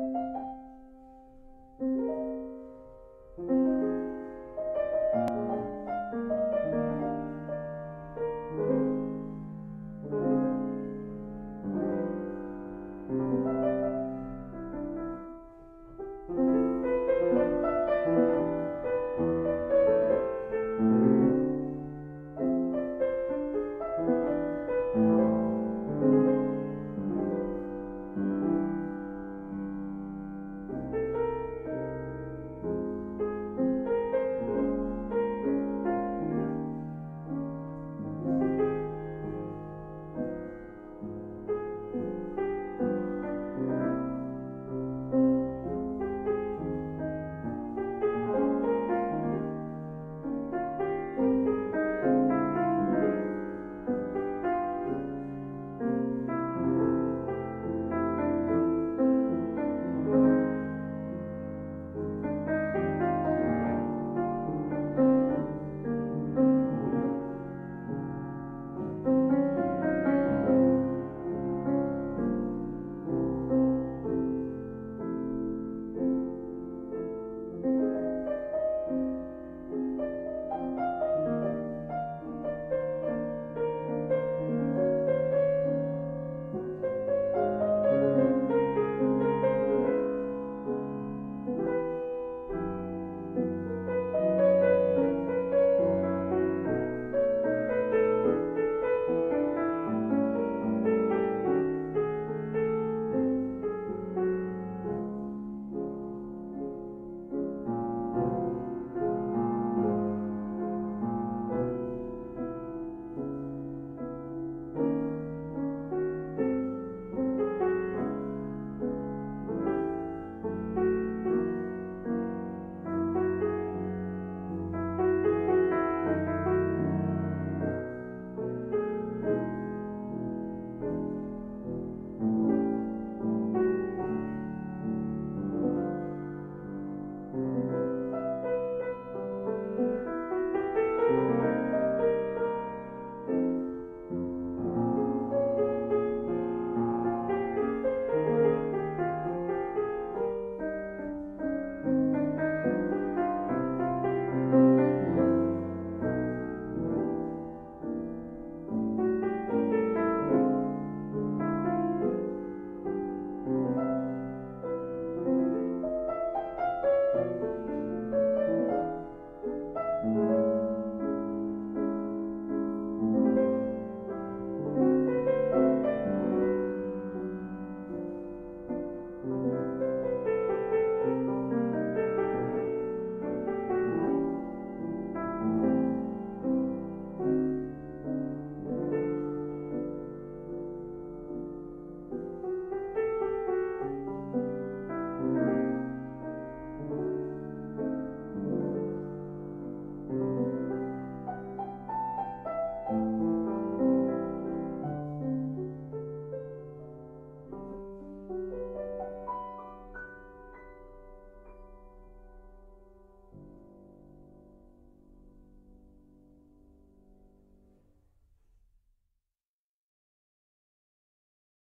Música